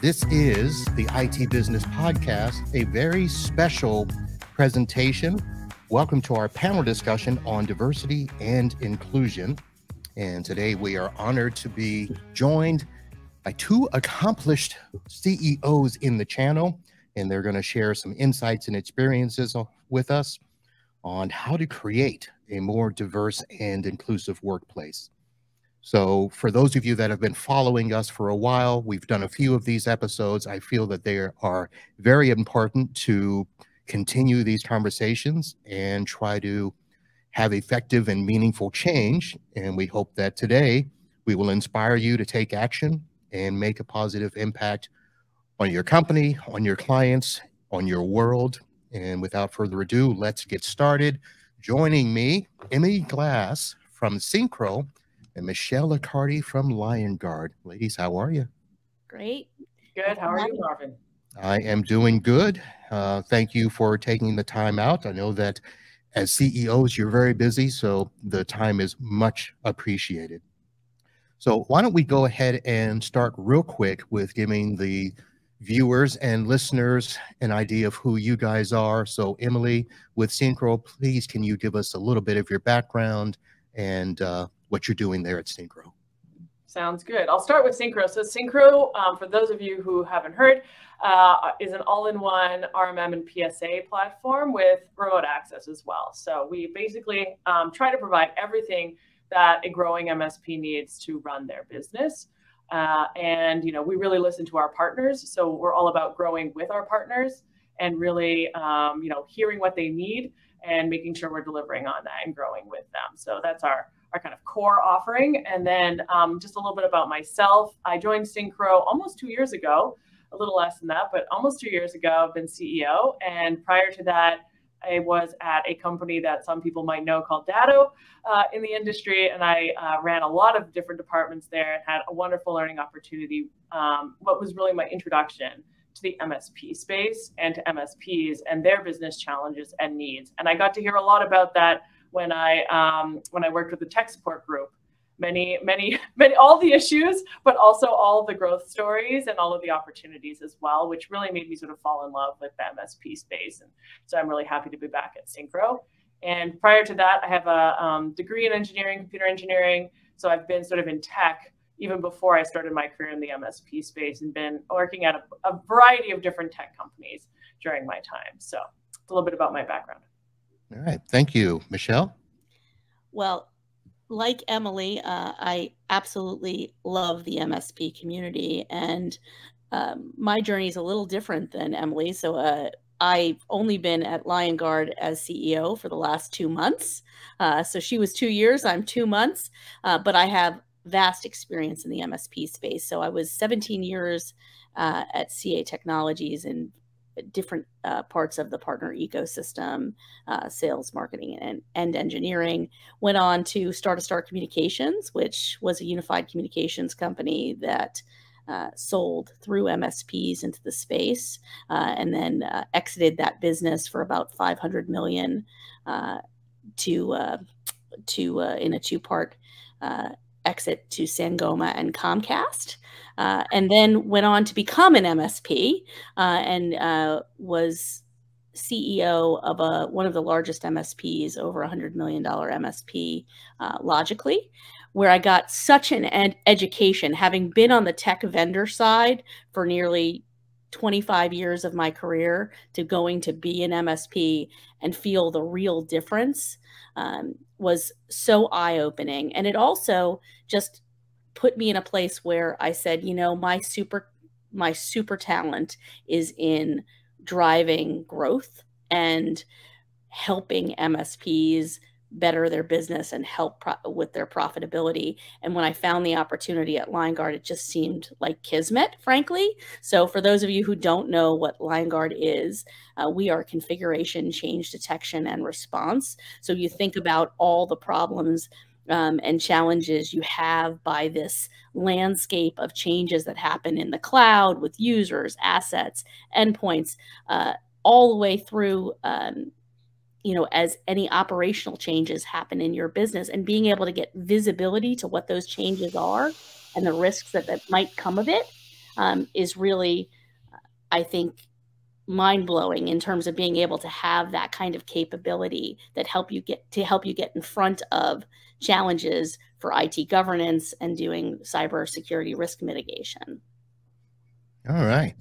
this is the IT Business Podcast, a very special presentation. Welcome to our panel discussion on diversity and inclusion. And today we are honored to be joined by two accomplished CEOs in the channel, and they're going to share some insights and experiences with us on how to create a more diverse and inclusive workplace. So, for those of you that have been following us for a while, we've done a few of these episodes. I feel that they are very important to continue these conversations and try to have effective and meaningful change. And we hope that today we will inspire you to take action and make a positive impact on your company, on your clients, on your world. And without further ado, let's get started. Joining me, Emily Glass from Syncro and Michelle Accardi from Liongard. Ladies, how are you? Great. Good. How are you, Marvin? I am doing good. Uh, thank you for taking the time out. I know that as CEOs, you're very busy, so the time is much appreciated. So why don't we go ahead and start real quick with giving the viewers and listeners an idea of who you guys are. So Emily, with Syncro, please can you give us a little bit of your background and uh, what you're doing there at Syncro. Sounds good. I'll start with Syncro. So Syncro, um, for those of you who haven't heard, uh, is an all-in-one RMM and PSA platform with remote access as well. So we basically um, try to provide everything that a growing MSP needs to run their business. Uh, and you know, we really listen to our partners. So we're all about growing with our partners and really, um, you know, hearing what they need and making sure we're delivering on that and growing with them. So that's our our kind of core offering. And then um, just a little bit about myself. I joined Syncro almost two years ago, a little less than that, but almost two years ago, I've been CEO. And prior to that, I was at a company that some people might know called Datto uh, in the industry, and I uh, ran a lot of different departments there and had a wonderful learning opportunity. Um, what was really my introduction to the MSP space and to MSPs and their business challenges and needs. And I got to hear a lot about that when I um, when I worked with the tech support group many, many, many, all the issues, but also all the growth stories and all of the opportunities as well, which really made me sort of fall in love with the MSP space. And so I'm really happy to be back at Syncro. And prior to that, I have a um, degree in engineering, computer engineering. So I've been sort of in tech even before I started my career in the MSP space and been working at a, a variety of different tech companies during my time. So it's a little bit about my background. All right. Thank you. Michelle? Well, like Emily, uh, I absolutely love the MSP community, and um, my journey is a little different than Emily. So uh, I've only been at Liongard as CEO for the last two months. Uh, so she was two years, I'm two months, uh, but I have vast experience in the MSP space. So I was 17 years uh, at CA Technologies and different uh, parts of the partner ecosystem, uh, sales, marketing, and, and engineering. Went on to Star2Star Communications, which was a unified communications company that uh, sold through MSPs into the space, uh, and then uh, exited that business for about 500 million uh, to to in a two part exit to Sangoma and Comcast, uh, and then went on to become an MSP uh, and uh, was CEO of a, one of the largest MSPs, over a $100 million MSP, uh, Logically, where I got such an ed education, having been on the tech vendor side for nearly 25 years of my career to going to be an MSP and feel the real difference um, was so eye opening. And it also just put me in a place where I said, you know, my super my super talent is in driving growth and helping MSPs better their business and help with their profitability. And when I found the opportunity at Liongard, it just seemed like kismet, frankly. So, for those of you who don't know what Liongard is, uh, we are configuration change detection and response. So, you think about all the problems. Um, and challenges you have by this landscape of changes that happen in the cloud with users, assets, endpoints, uh, all the way through um, you know, as any operational changes happen in your business and being able to get visibility to what those changes are and the risks that, that might come of it um, is really, I think, mind blowing in terms of being able to have that kind of capability that help you get to help you get in front of challenges for IT governance and doing cybersecurity risk mitigation. All right.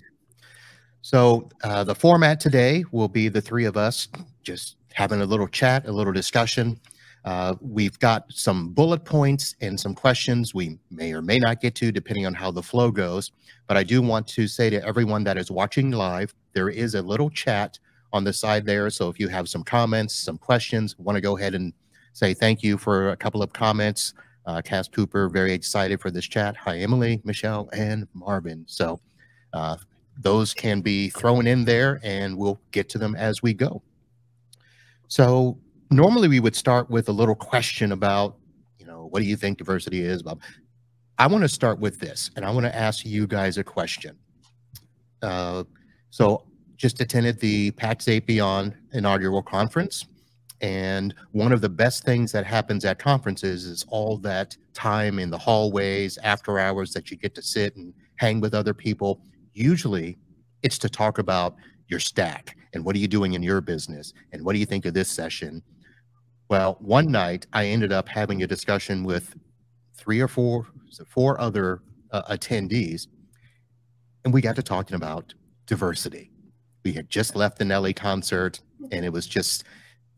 So uh, the format today will be the three of us just having a little chat, a little discussion. Uh, we've got some bullet points and some questions we may or may not get to depending on how the flow goes. But I do want to say to everyone that is watching live, there is a little chat on the side there. So if you have some comments, some questions, want to go ahead and say thank you for a couple of comments. Uh, Cass Cooper, very excited for this chat. Hi, Emily, Michelle, and Marvin. So uh, those can be thrown in there and we'll get to them as we go. So normally we would start with a little question about, you know, what do you think diversity is? Bob? I want to start with this, and I want to ask you guys a question. Uh, so just attended the Pax8 Beyond inaugural conference. And one of the best things that happens at conferences is all that time in the hallways, after hours that you get to sit and hang with other people. Usually it's to talk about your stack and what are you doing in your business and what do you think of this session well, one night I ended up having a discussion with three or four, four other uh, attendees, and we got to talking about diversity. We had just left the Nelly concert, and it was just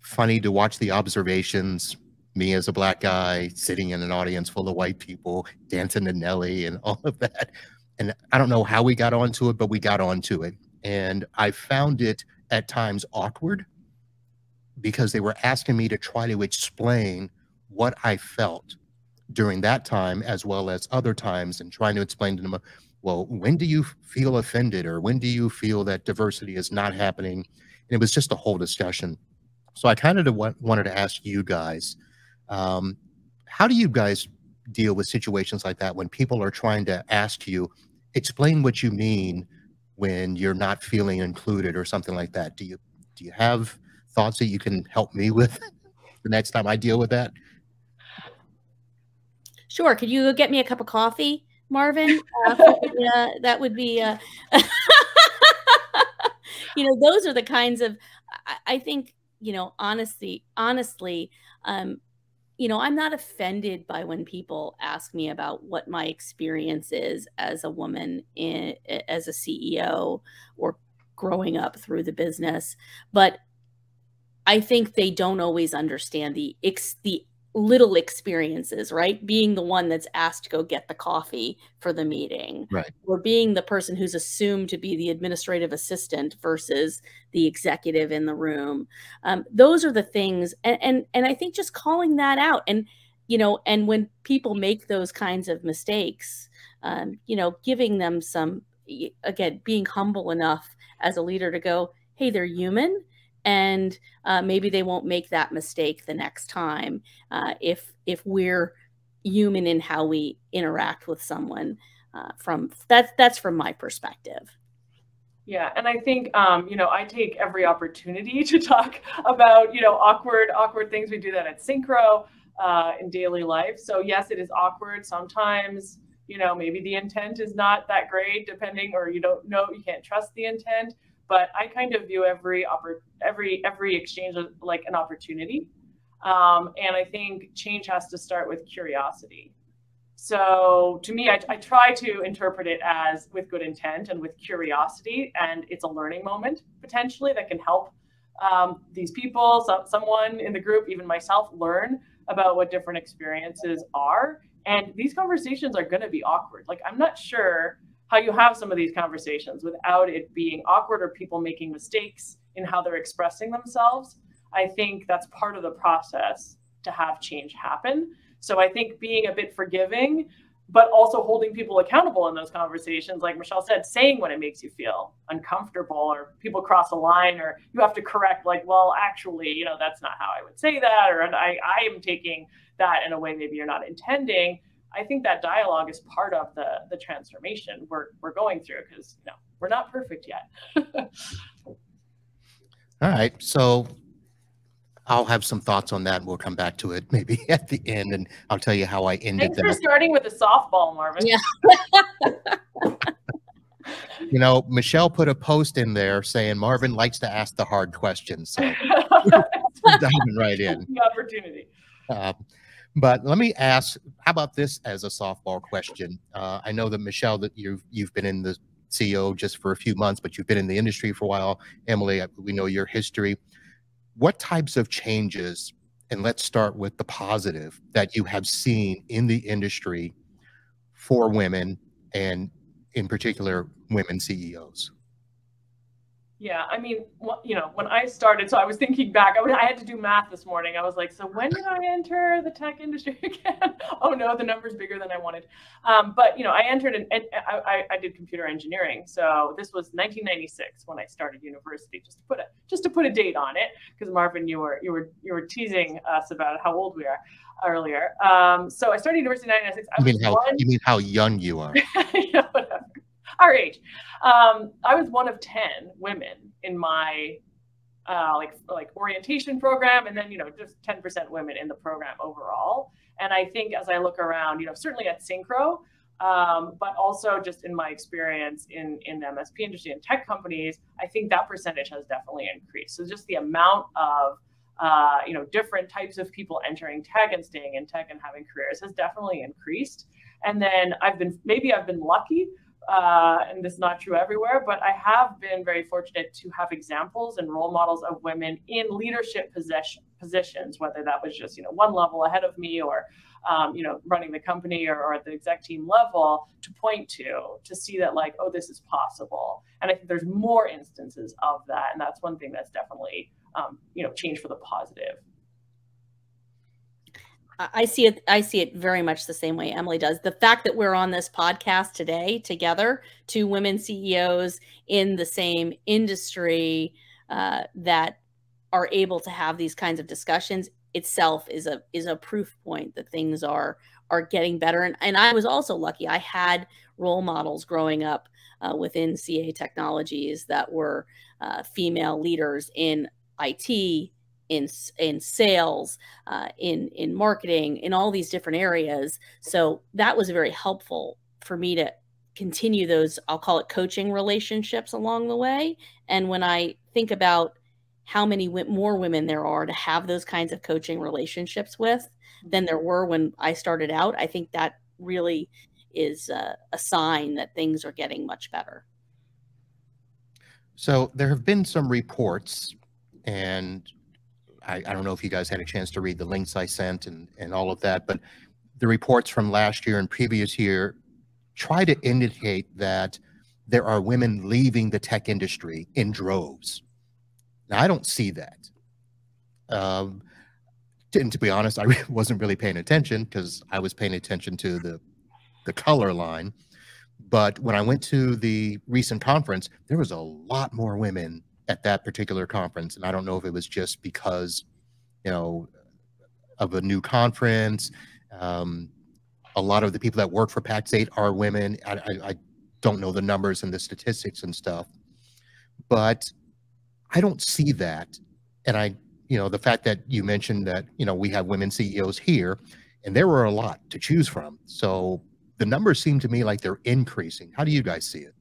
funny to watch the observations. Me as a black guy sitting in an audience full of white people dancing to Nelly and all of that. And I don't know how we got onto it, but we got onto it. And I found it at times awkward because they were asking me to try to explain what I felt during that time as well as other times and trying to explain to them well when do you feel offended or when do you feel that diversity is not happening? And it was just a whole discussion. So i kind of wanted to ask you guys um, how do you guys deal with situations like that when people are trying to ask you explain what you mean when you're not feeling included or something like that do you do you have thoughts that you can help me with the next time I deal with that? Sure. Could you get me a cup of coffee, Marvin? Uh, uh, that would be, uh, you know, those are the kinds of, I, I think, you know, honestly, honestly, um, you know, I'm not offended by when people ask me about what my experience is as a woman in, as a CEO or growing up through the business. But I think they don't always understand the ex- the little experiences, right? Being the one that's asked to go get the coffee for the meeting, right? Or being the person who's assumed to be the administrative assistant versus the executive in the room. Um, those are the things, and, and and I think just calling that out, and you know, and when people make those kinds of mistakes, um, you know, giving them some, again, being humble enough as a leader to go, hey, they're human and uh, maybe they won't make that mistake the next time uh, if if we're human in how we interact with someone uh, from that's that's from my perspective. Yeah and i think um, you know i take every opportunity to talk about you know awkward awkward things. We do that at Syncro uh, in daily life. So yes it is awkward sometimes. You know maybe the intent is not that great depending or you don't know you can't trust the intent but I kind of view every oppor- every every exchange like an opportunity. Um, and I think change has to start with curiosity. So to me, I, I, try to interpret it as with good intent and with curiosity, and it's a learning moment potentially that can help um, these people, so, someone in the group, even myself, learn about what different experiences are. And these conversations are going to be awkward. Like I'm not sure how you have some of these conversations without it being awkward or people making mistakes in how they're expressing themselves. I think that's part of the process to have change happen. So I think being a bit forgiving, but also holding people accountable in those conversations, like Michelle said, saying when it makes you feel uncomfortable or people cross a line or you have to correct, like, well, actually, you know, that's not how I would say that, or I, I am taking that in a way maybe you're not intending I think that dialogue is part of the the transformation we're we're going through because you know we're not perfect yet. All right, so I'll have some thoughts on that. We'll come back to it maybe at the end, and I'll tell you how I ended. Thanks that. for starting with a softball, Marvin. Yeah. you know, Michelle put a post in there saying Marvin likes to ask the hard questions. So diving right in. The opportunity. Um, but let me ask, how about this as a softball question? Uh, I know that Michelle, that you've you've been in the CEO just for a few months, but you've been in the industry for a while. Emily, we know your history. What types of changes, and let's start with the positive that you have seen in the industry for women and in particular women CEOs? Yeah, I mean, you know, when I started, so I was thinking back. I, I had to do math this morning. I was like, so when did I enter the tech industry again? oh no, the number's bigger than I wanted. Um, but you know, I entered and I, I, did computer engineering. So this was 1996 when I started university. Just to put a just to put a date on it, because Marvin, you were you were you were teasing us about how old we are earlier. Um, so I started university in 1996. I you mean how one... you mean how young you are? yeah, whatever our age. Um, I was one of 10 women in my uh, like like orientation program, and then you know just 10% women in the program overall. And I think as I look around, you know, certainly at Syncro um, but also just in my experience in in the MSP industry and tech companies, I think that percentage has definitely increased. So just the amount of uh, you know different types of people entering tech and staying in tech and having careers has definitely increased. And then I've been maybe I've been lucky uh, and this is not true everywhere, but I have been very fortunate to have examples and role models of women in leadership position, positions, whether that was just you know one level ahead of me or um, you know running the company or, or, at the exec team level to point to to see that like oh this is possible. And I think there's more instances of that, and that's one thing that's definitely um, you know changed for the positive. I see it. I see it very much the same way Emily does. The fact that we're on this podcast today together, two women CEOs in the same industry uh, that are able to have these kinds of discussions itself is a is a proof point that things are are getting better. And and I was also lucky. I had role models growing up uh, within CA Technologies that were uh, female leaders in IT in in sales, uh, in in marketing, in all these different areas. So that was very helpful for me to continue those. I'll call it coaching relationships along the way. And when I think about how many more women there are to have those kinds of coaching relationships with than there were when I started out, I think that really is a, a sign that things are getting much better. So there have been some reports, and I, I don't know if you guys had a chance to read the links I sent and, and all of that, but the reports from last year and previous year try to indicate that there are women leaving the tech industry in droves. Now, I don't see that. Um, and to be honest, I wasn't really paying attention because I was paying attention to the the color line. But when I went to the recent conference, there was a lot more women at that particular conference. And I don't know if it was just because, you know, of a new conference. Um, a lot of the people that work for Pax8 are women. I, I, I don't know the numbers and the statistics and stuff, but I don't see that. And I, you know, the fact that you mentioned that, you know, we have women CEOs here and there were a lot to choose from. So the numbers seem to me like they're increasing. How do you guys see it?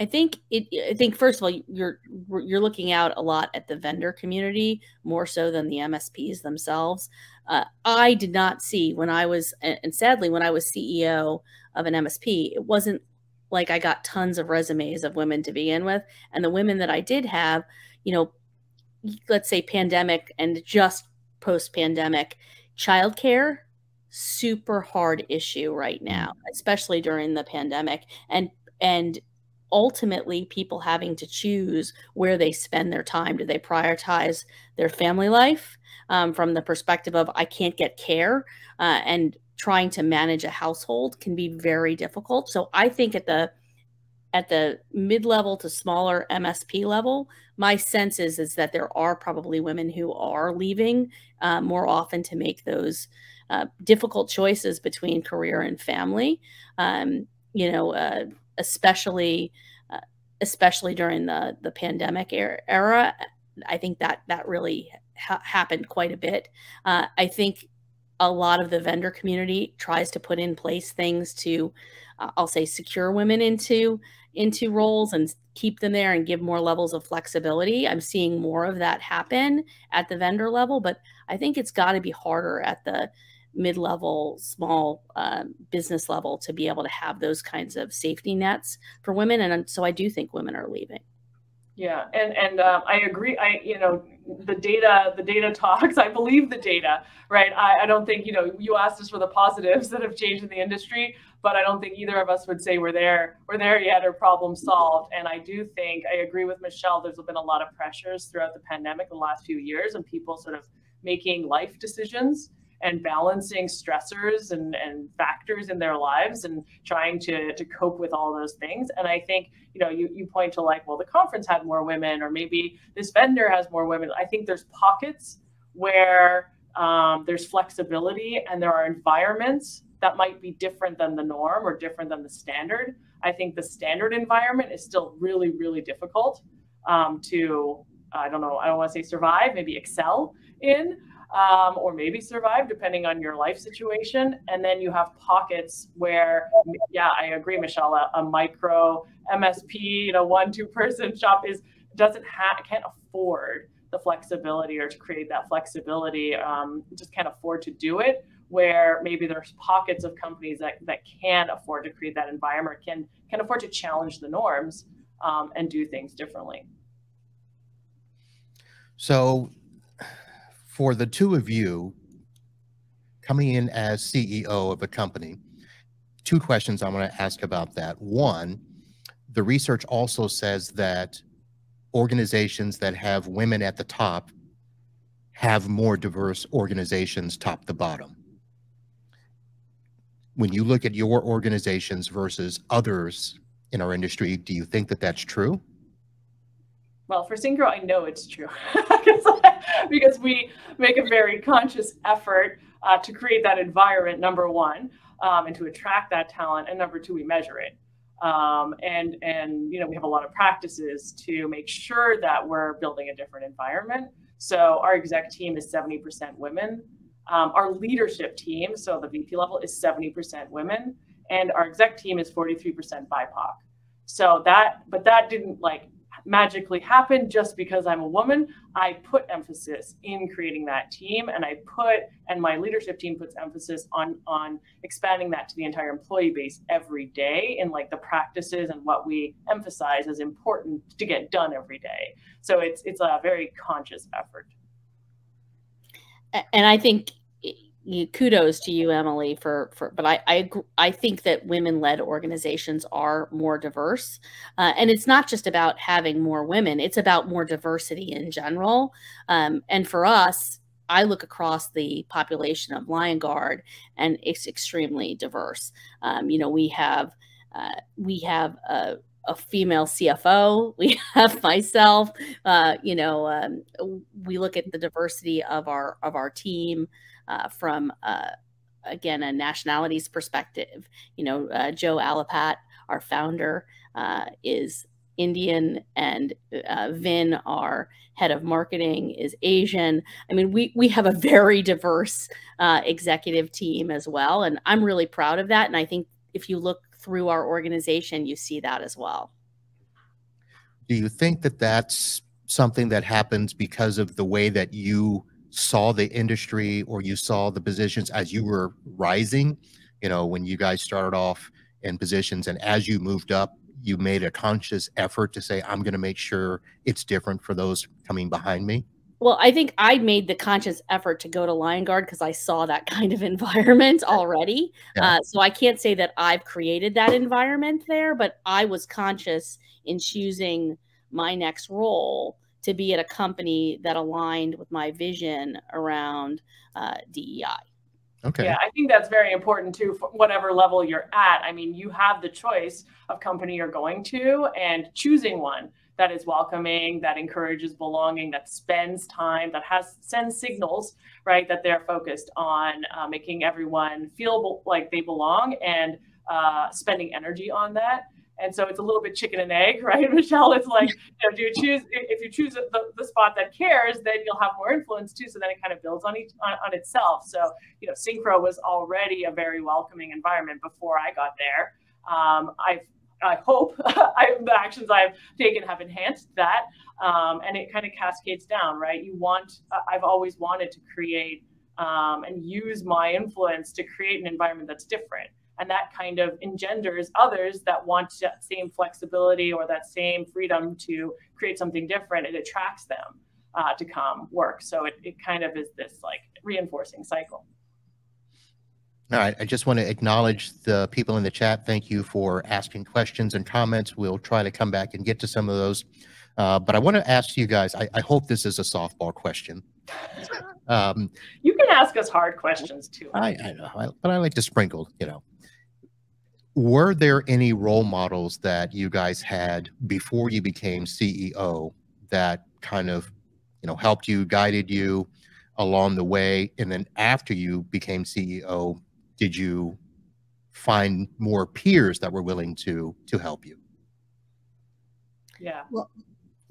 I think it. I think first of all, you're you're looking out a lot at the vendor community more so than the MSPs themselves. Uh, I did not see when I was, and sadly, when I was CEO of an MSP, it wasn't like I got tons of resumes of women to begin with, and the women that I did have, you know, let's say pandemic and just post pandemic, childcare super hard issue right now, mm. especially during the pandemic, and and ultimately people having to choose where they spend their time. Do they prioritize their family life um, from the perspective of I can't get care uh, and trying to manage a household can be very difficult. So I think at the at the mid-level to smaller MSP level, my sense is is that there are probably women who are leaving uh, more often to make those uh, difficult choices between career and family. Um, you know, uh, especially uh, especially during the the pandemic era. I think that that really ha- happened quite a bit. Uh, I think a lot of the vendor community tries to put in place things to, uh, I'll say, secure women into into roles and keep them there and give more levels of flexibility. I'm seeing more of that happen at the vendor level, but I think it's got to be harder at the mid-level small um, business level to be able to have those kinds of safety nets for women and so i do think women are leaving. Yeah and and um, i agree i you know the data the data talks i believe the data right? I, I don't think you know you asked us for the positives that have changed in the industry but i don't think either of us would say we're there we're there yet or problem solved. And i do think i agree with michelle there's been a lot of pressures throughout the pandemic the last few years and people sort of making life decisions and balancing stressors and, and factors in their lives and trying to, to cope with all those things. And I think, you know, you, you point to like, well, the conference had more women, or maybe this vendor has more women. I think there's pockets where um, there's flexibility and there are environments that might be different than the norm or different than the standard. I think the standard environment is still really, really difficult um, to, I don't know, I don't want to say survive, maybe excel in um, or maybe survive depending on your life situation. And then you have pockets where, yeah, I agree, Michelle, a, a micro MSP, you know, one, two person shop is doesn't have, can't afford the flexibility or to create that flexibility, um, just can't afford to do it where maybe there's pockets of companies that, that can afford to create that environment, can, can afford to challenge the norms um, and do things differently. So for the two of you coming in as CEO of a company, two questions I want to ask about that. One, the research also says that organizations that have women at the top have more diverse organizations top to bottom. When you look at your organizations versus others in our industry, do you think that that's true? Well, for Syncro, I know it's true because we make a very conscious effort uh, to create that environment, number one, um, and to attract that talent. And number two, we measure it. Um, and, and, you know, we have a lot of practices to make sure that we're building a different environment. So our exec team is 70% women. Um, our leadership team, so the VP level is 70% women, and our exec team is 43% BIPOC. So that, but that didn't like magically happen just because I'm a woman. I put emphasis in creating that team and I put and my leadership team puts emphasis on on expanding that to the entire employee base every day in like the practices and what we emphasize as important to get done every day. So it's it's a very conscious effort. And I think kudos to you, Emily, for for. But I I I think that women led organizations are more diverse, uh, and it's not just about having more women; it's about more diversity in general. Um, and for us, I look across the population of Liongard, and it's extremely diverse. Um, you know, we have uh, we have a a female CFO. We have myself. Uh, you know, um, we look at the diversity of our of our team uh, from uh, again a nationalities perspective. You know, uh, Joe Alapat, our founder, uh, is Indian, and Vin, our head of marketing, is Asian. I mean, we we have a very diverse executive team as well, and I'm really proud of that. And I think if you look through our organization, you see that as well. Do you think that that's something that happens because of the way that you saw the industry or you saw the positions as you were rising, you know, when you guys started off in positions and as you moved up, you made a conscious effort to say, I'm going to make sure it's different for those coming behind me? Well, I think I made the conscious effort to go to Liongard because I saw that kind of environment already. Yeah. Uh, so I can't say that I've created that environment there, but I was conscious in choosing my next role to be at a company that aligned with my vision around uh, DEI. Okay. Yeah, I think that's very important too, for whatever level you're at. I mean, you have the choice of company you're going to and choosing one that is welcoming, that encourages belonging, that spends time, that has sends signals, right, that they're focused on uh, making everyone feel like they belong and uh, spending energy on that And so it's a little bit chicken and egg, right, Michelle? It's like, you know, do you choose if you choose the, the spot that cares, then you'll have more influence too. So then it kind of builds on each on, on itself. So you know, Syncro was already a very welcoming environment before I got there. Um, I've I hope I, the actions I've taken have enhanced that, um, and it kind of cascades down, right? You want, I've always wanted to create um, and use my influence to create an environment that's different and that kind of engenders others that want that same flexibility or that same freedom to create something different. It attracts them uh, to come work. So it, it kind of is this like reinforcing cycle. All right. I just want to acknowledge the people in the chat. Thank you for asking questions and comments. We'll try to come back and get to some of those. Uh, but i want to ask you guys I, I hope this is a softball question. Um, you can ask us hard questions too. I, I know, I, but I like to sprinkle, you know were there any role models that you guys had before you became CEO that kind of, you know, helped you, guided you along the way? And then after you became CEO, did you find more peers that were willing to to help you? Yeah. Well,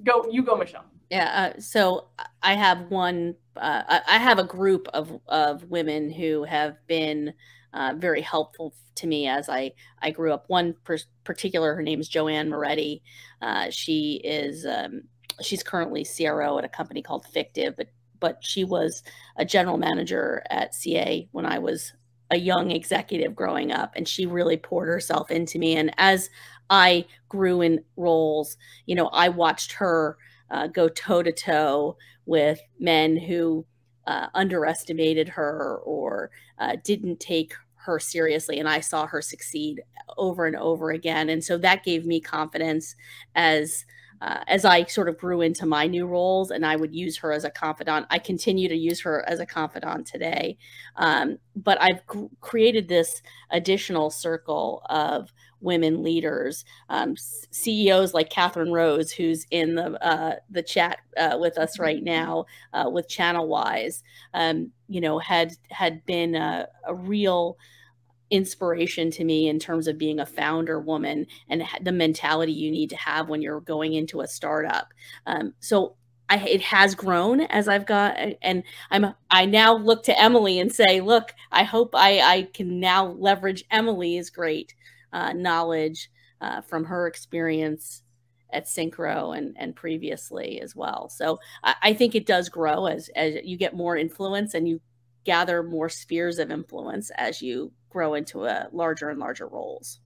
go. You go, Michelle. Yeah. Uh, so I have one. Uh, I have a group of of women who have been uh, very helpful to me as I I grew up. One per particular, her name is Joanne Moretti. Uh, she is um, she's currently CRO at a company called Fictiv, but but she was a general manager at CA when I was a young executive growing up, and she really poured herself into me. And as I grew in roles, you know, I watched her uh, go toe to toe with men who uh, underestimated her or uh, didn't take her seriously and i saw her succeed over and over again and so that gave me confidence as uh, as i sort of grew into my new roles and i would use her as a confidant. I continue to use her as a confidant today um, but i've created this additional circle of women leaders, um, CEOs like Catherine Rose, who's in the uh, the chat uh, with us right mm-hmm. now uh, with ChannelWise, um, you know, had had been a, a, real inspiration to me in terms of being a founder woman and the mentality you need to have when you're going into a startup. Um, so I, it has grown as I've got, and I'm I now look to Emily and say, look, I hope I I can now leverage Emily's great uh, knowledge uh, from her experience at Syncro and, and previously as well. So I, I, think it does grow as, as you get more influence and you gather more spheres of influence as you grow into a larger and larger roles.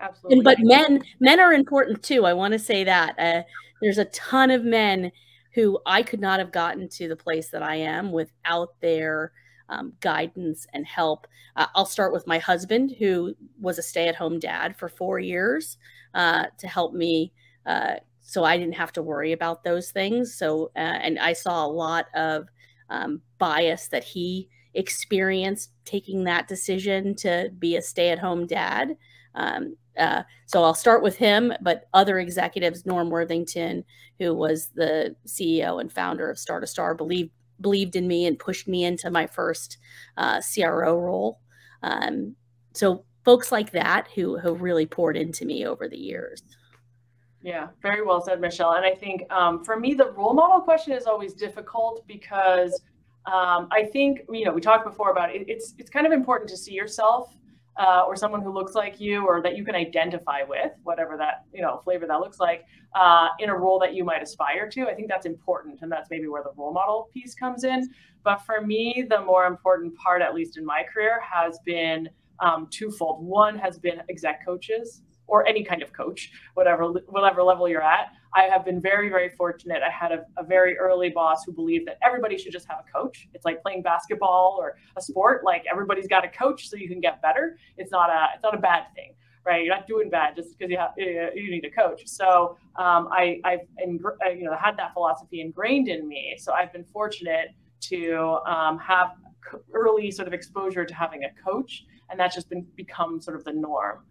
Absolutely. And, but men, men are important too. I want to say that uh, there's a ton of men who I could not have gotten to the place that I am without their um, guidance and help. Uh, I'll start with my husband, who was a stay at home dad for four years uh, to help me. Uh, so I didn't have to worry about those things. So, uh, and I saw a lot of um, bias that he experienced taking that decision to be a stay at home dad. Um, uh, so I'll start with him, but other executives, Norm Worthington, who was the CEO and founder of Star2Star, believed believed in me and pushed me into my first uh, CRO role. Um, so folks like that who who really poured into me over the years. Yeah, very well said, Michelle. And I think um, for me, the role model question is always difficult because um, I think you know we talked before about it, it's it's kind of important to see yourself uh, or someone who looks like you or that you can identify with, whatever that you know flavor that looks like, uh, in a role that you might aspire to. I think that's important, and that's maybe where the role model piece comes in. But for me, the more important part, at least in my career, has been um, twofold. One has been exec coaches or any kind of coach, whatever whatever level you're at. I have been very, very fortunate. I had a, a, very early boss who believed that everybody should just have a coach. It's like playing basketball or a sport. Like everybody's got a coach so you can get better. It's not a it's not a bad thing, right? You're not doing bad just because you have you need a coach. So um, I I've you know had that philosophy ingrained in me. So I've been fortunate to um, have early sort of exposure to having a coach, and that's just been become sort of the norm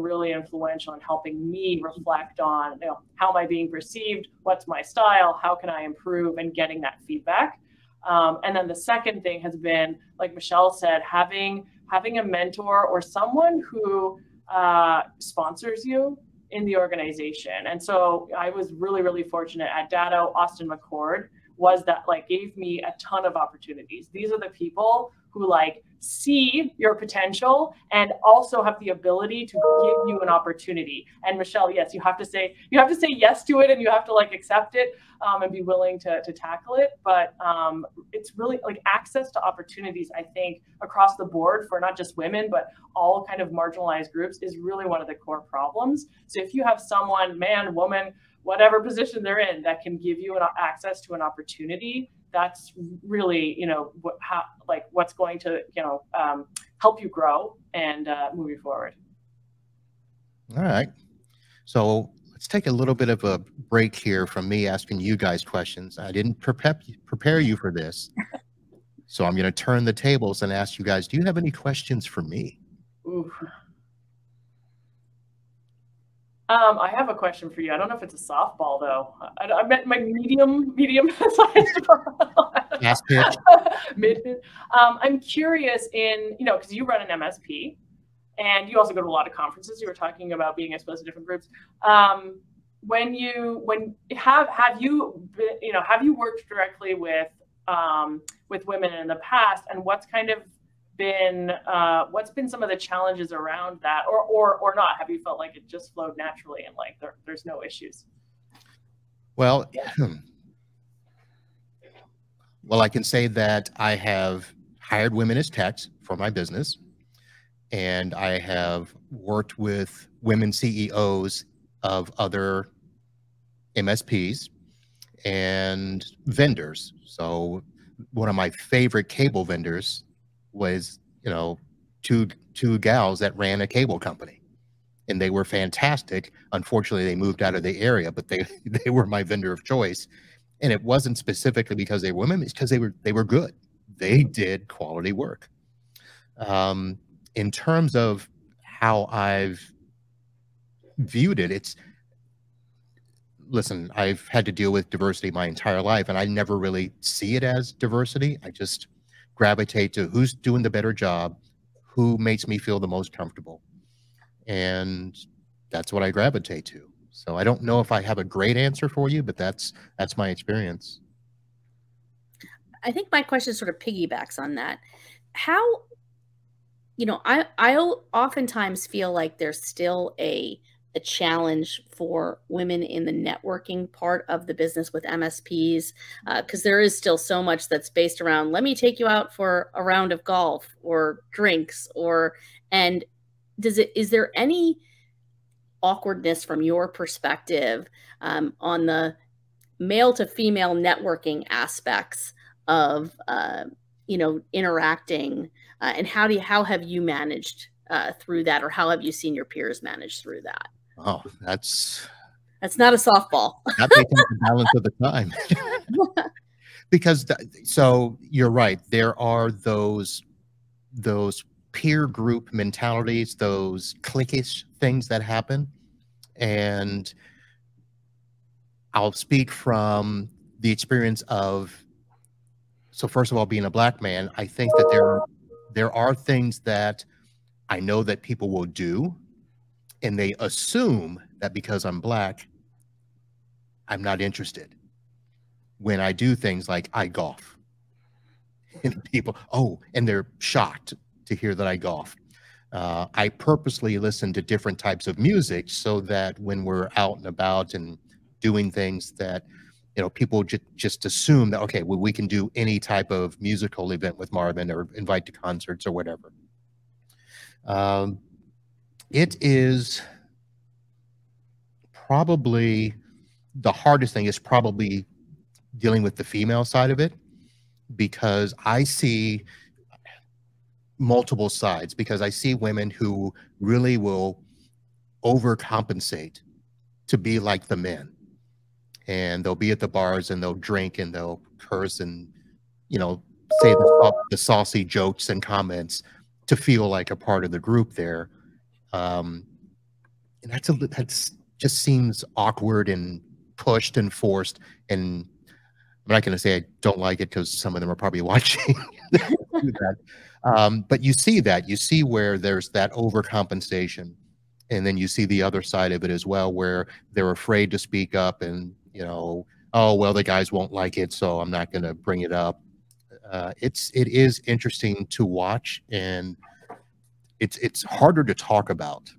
really influential in helping me reflect on you know, how am I being perceived, what's my style, how can I improve, and getting that feedback. Um, and then the second thing has been, like Michelle said, having having a mentor or someone who uh, sponsors you in the organization. And so I was really, really fortunate at Datto. Austin McChord was that like gave me a ton of opportunities. These are the people who like see your potential and also have the ability to give you an opportunity. And Michelle, yes, you have to say you have to say yes to it and you have to like accept it um, and be willing to, to tackle it. But um, it's really like access to opportunities, I think, across the board for not just women, but all kind of marginalized groups is really one of the core problems. So if you have someone, man, woman, whatever position they're in, that can give you an access to an opportunity, that's really, you know, what, how, like what's going to, you know, um, help you grow and uh, move you forward. All right. So let's take a little bit of a break here from me asking you guys questions. I didn't prepare prepare you for this. So I'm going to turn the tables and ask you guys, do you have any questions for me? Ooh. Um, I have a question for you. I don't know if it's a softball though. I, I meant my medium, medium sized Last pitch. Mid. Um, I'm curious in you know because you run an MSP, and you also go to a lot of conferences. You were talking about being exposed to different groups. Um, when you when have have you been, you know have you worked directly with um, with women in the past, and what's kind of been uh, what's been some of the challenges around that, or or or not? Have you felt like it just flowed naturally and like there, there's no issues? Well, well, I can say that I have hired women as techs for my business and I have worked with women CEOs of other MSPs and vendors. So one of my favorite cable vendors was, you know, two two gals that ran a cable company. And they were fantastic. Unfortunately, they moved out of the area, but they they were my vendor of choice. And it wasn't specifically because they were women, it's because they were they were good. They did quality work. Um, in terms of how I've viewed it, it's listen, I've had to deal with diversity my entire life, and I never really see it as diversity. I just gravitate to who's doing the better job, who makes me feel the most comfortable. And that's what I gravitate to. So I don't know if I have a great answer for you, but that's that's my experience. I think my question sort of piggybacks on that. How you know, I I oftentimes feel like there's still a a challenge for women in the networking part of the business with MSPs because uh, there is still so much that's based around let me take you out for a round of golf or drinks or and does it is there any awkwardness from your perspective um, on the male to female networking aspects of uh, you know interacting uh, and how do you, how have you managed uh, through that, or how have you seen your peers manage through that? Oh, that's that's not a softball. that becomes the balance of the time. because th- so you're right. There are those those peer group mentalities, those cliquish things that happen, and I'll speak from the experience of so first of all being a black man i think that there there are things that I know that people will do, and they assume that because I'm black, I'm not interested. When I do things like I golf, and people, oh, and they're shocked to hear that I golf. Uh, I purposely listen to different types of music so that when we're out and about and doing things that you know, people just just assume that okay, well, we can do any type of musical event with Marvin or invite to concerts or whatever. Um, it is probably the hardest thing is probably dealing with the female side of it because I see multiple sides because I see women who really will overcompensate to be like the men. And they'll be at the bars and they'll drink and they'll curse and you know say the, the saucy jokes and comments to feel like a part of the group there um and that's a that's just seems awkward and pushed and forced. And i'm not going to say i don't like it because some of them are probably watching that. Um, but you see that you see where there's that overcompensation. And then you see the other side of it as well where they're afraid to speak up and you know oh well the guys won't like it so i'm not going to bring it up. Uh, it's it is interesting to watch and it's it's harder to talk about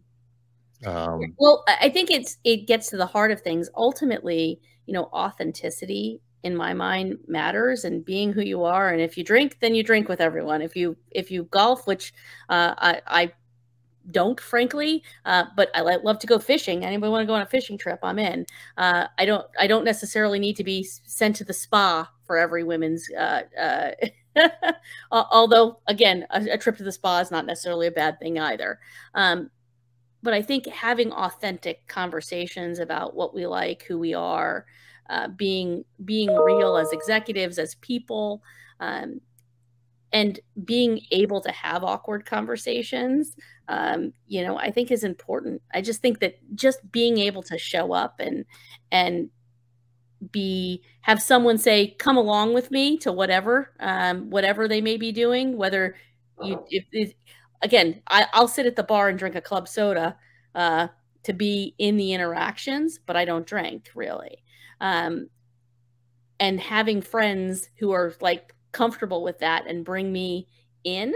um, well i think it's it gets to the heart of things. Ultimately you know authenticity in my mind matters and being who you are and if you drink then you drink with everyone. If you if you golf which uh, I, I don't frankly uh, but i love to go fishing anybody want to go on a fishing trip i'm in. Uh, i don't i don't necessarily need to be sent to the spa for every women's uh, uh although again a, a, trip to the spa is not necessarily a bad thing either. Um, but i think having authentic conversations about what we like who we are uh, being being real as executives as people um, and being able to have awkward conversations um, you know i think is important. I just think that just being able to show up and and be have someone say come along with me to whatever um, whatever they may be doing whether you if, if again I, will sit at the bar and drink a club soda uh, to be in the interactions but i don't drink really. Um, and having friends who are like comfortable with that and bring me in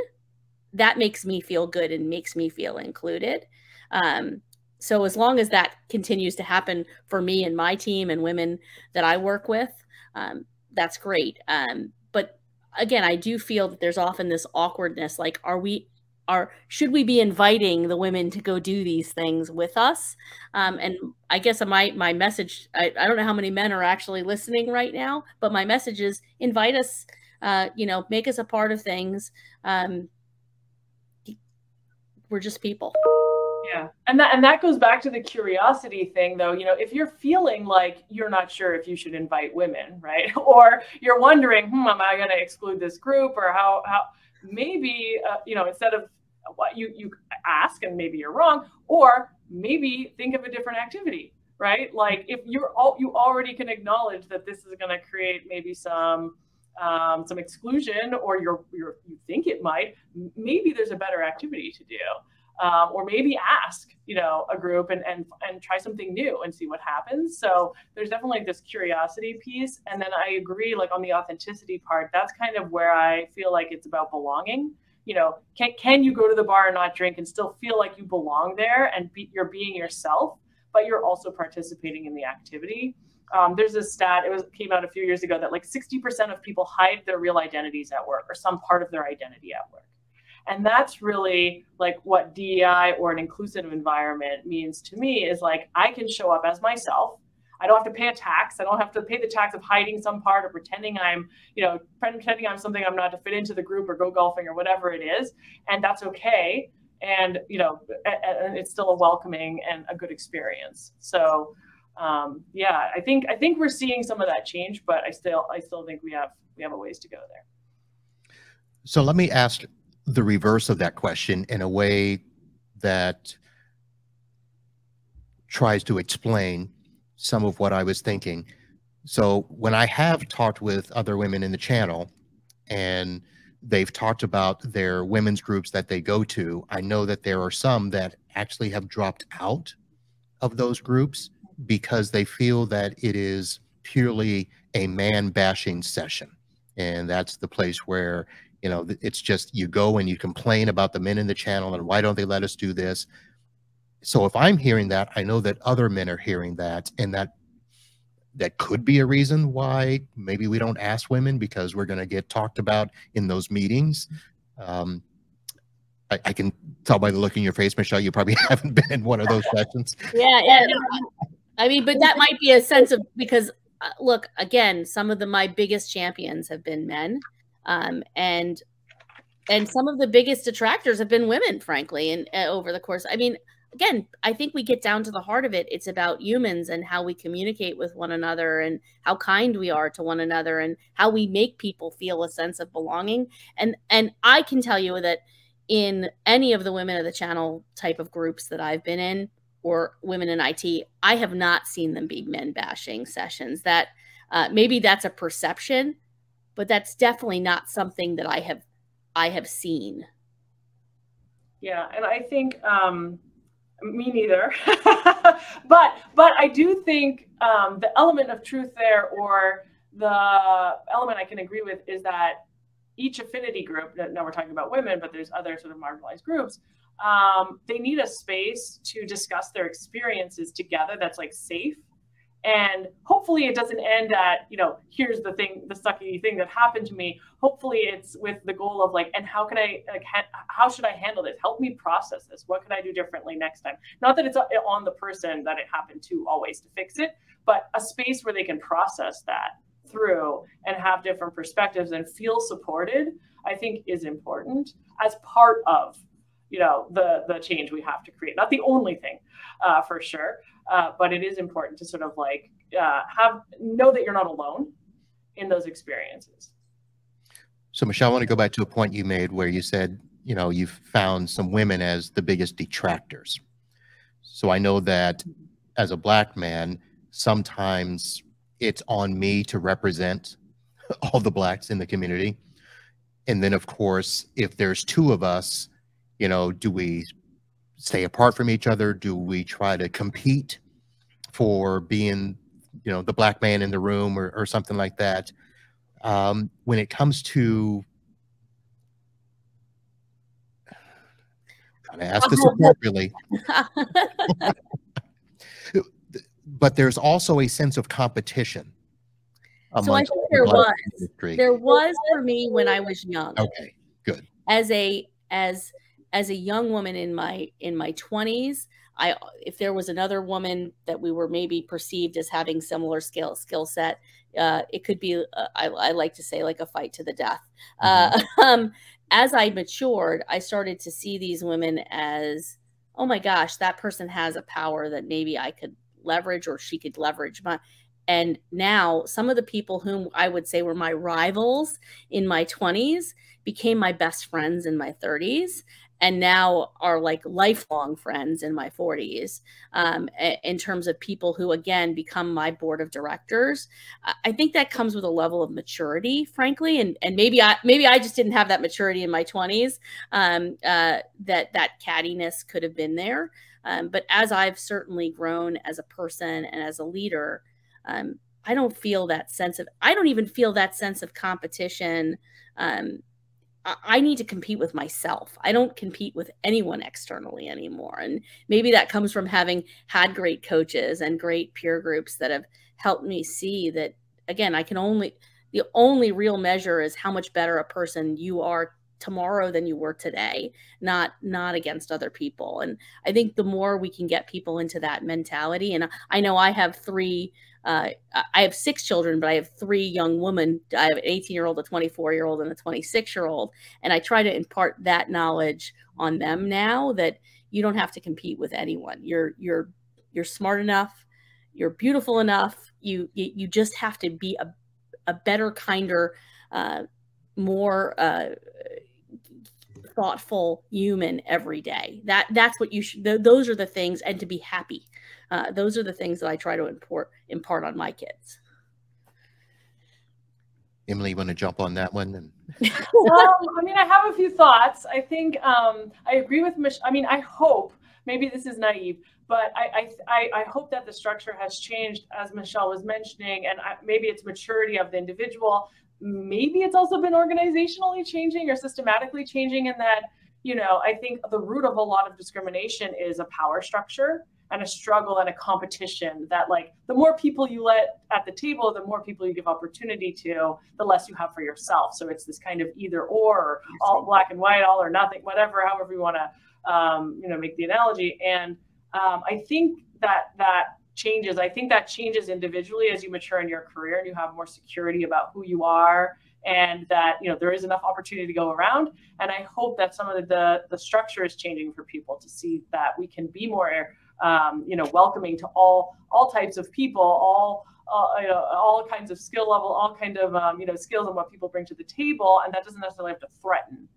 that makes me feel good and makes me feel included. Um, so as long as that continues to happen for me and my team and women that i work with um, that's great. Um, but again i do feel that there's often this awkwardness like are we are should we be inviting the women to go do these things with us? Um, and i guess my my message I, I don't know how many men are actually listening right now but my message is invite us uh, you know make us a part of things. Um, we're just people yeah. And that and that goes back to the curiosity thing though. You know if you're feeling like you're not sure if you should invite women right? Or you're wondering hmm am i going to exclude this group or how how maybe uh, you know instead of what you you ask and maybe you're wrong or maybe think of a different activity right? Like if you're all you already can acknowledge that this is going to create maybe some um, some exclusion or you're, you're you think it might maybe there's a better activity to do um, or maybe ask you know a group and, and and try something new and see what happens. So there's definitely this curiosity piece. And then i agree like on the authenticity part that's kind of where i feel like it's about belonging. You know can, can you go to the bar and not drink and still feel like you belong there and be, you're being yourself but you're also participating in the activity? Um, there's a stat it was came out a few years ago that like 60% of people hide their real identities at work or some part of their identity at work and that's really like what DEI or an inclusive environment means to me is like I can show up as myself. I don't have to pay a tax. I don't have to pay the tax of hiding some part or pretending I'm, you know, pretending I'm something I'm not to fit into the group or go golfing or whatever it is. And that's okay. And, you know, and it's still a welcoming and a good experience. So, um, yeah, I think, I think we're seeing some of that change, but I still, I still think we have, we have a ways to go there. So let me ask the reverse of that question in a way that tries to explain some of what I was thinking. So when I have talked with other women in the channel and they've talked about their women's groups that they go to, I know that there are some that actually have dropped out of those groups because they feel that it is purely a man bashing session. And that's the place where you know it's just you go and you complain about the men in the channel and why don't they let us do this? So if i'm hearing that i know that other men are hearing that and that that could be a reason why maybe we don't ask women because we're going to get talked about in those meetings. Um, I, I, can tell by the look in your face michelle you probably haven't been in one of those sessions. Yeah yeah i mean but that might be a sense of because uh, look again some of the my biggest champions have been men um, and and some of the biggest detractors have been women, frankly, and uh, over the course. I mean, again, I think we get down to the heart of it. It's about humans and how we communicate with one another and how kind we are to one another and how we make people feel a sense of belonging. And and I can tell you that in any of the women of the channel type of groups that I've been in or women in IT, I have not seen them be men bashing sessions. That uh, maybe that's a perception, but that's definitely not something that I have I have seen. Yeah, and I think um, Me neither. but but I do think um, the element of truth there, or the element I can agree with, is that each affinity group. Now we're talking about women, but there's other sort of marginalized groups. Um, they need a space to discuss their experiences together that's like safe and hopefully it doesn't end at you know here's the thing the sucky thing that happened to me. Hopefully it's with the goal of like and how can i like how should i handle this? Help me process this. What can i do differently next time? Not that it's on the person that it happened to always to fix it but a space where they can process that through and have different perspectives and feel supported i think is important as part of you know the the change we have to create not the only thing uh, for sure uh, but it is important to sort of like uh, have know that you're not alone in those experiences. So, Michelle, I want to go back to a point you made where you said, you know, you've found some women as the biggest detractors. So I know that as a black man, sometimes it's on me to represent all the blacks in the community. And then, of course, if there's two of us, you know, do we stay apart from each other? Do we try to compete for being, you know, the black man in the room or, or something like that? Um, when it comes to, I ask this appropriately, but there's also a sense of competition. So I think there was. Industry. There was for me when I was young. Okay, good. As a as as a young woman in my in my 20s i if there was another woman that we were maybe perceived as having similar skill skill set uh, it could be uh, I, I, like to say like a fight to the death mm-hmm. uh, um, as i matured i started to see these women as oh my gosh that person has a power that maybe i could leverage or she could leverage my and now some of the people whom i would say were my rivals in my 20s became my best friends in my 30s and now are like lifelong friends in my 40s um, in terms of people who again become my board of directors i think that comes with a level of maturity frankly and and maybe i maybe i just didn't have that maturity in my 20s um, uh, that that cattiness could have been there um, but as i've certainly grown as a person and as a leader um, i don't feel that sense of i don't even feel that sense of competition um, I need to compete with myself. I don't compete with anyone externally anymore. And maybe that comes from having had great coaches and great peer groups that have helped me see that, again, I can only, the only real measure is how much better a person you are tomorrow than you were today not not against other people and i think the more we can get people into that mentality and i know i have three uh, I have six children, but I have three young women. I have an 18 year old, a 24 year old, and a 26 year old. And I try to impart that knowledge on them now that you don't have to compete with anyone. You're you're you're smart enough, you're beautiful enough. You you, you just have to be a a better, kinder, uh, more uh, thoughtful human every day. That that's what you should. Th- those are the things, and to be happy. Uh, those are the things that I try to import impart on my kids. Emily, you want to jump on that one? um, I mean, I have a few thoughts. I think um, I agree with Mich. I mean, I hope maybe this is naive, but I, I, I hope that the structure has changed, as Michelle was mentioning, and I, maybe it's maturity of the individual. Maybe it's also been organizationally changing or systematically changing in that, you know, I think the root of a lot of discrimination is a power structure and a struggle and a competition that like the more people you let at the table the more people you give opportunity to the less you have for yourself. So it's this kind of either or all black and white all or nothing whatever however you want to um, you know make the analogy. And um, i think that that changes. I think that changes individually as you mature in your career and you have more security about who you are and that you know there is enough opportunity to go around. And i hope that some of the the structure is changing for people to see that we can be more um, you know, welcoming to all all types of people, all uh, you know, all kinds of skill level, all kind of um, you know skills and what people bring to the table, and that doesn't necessarily have to threaten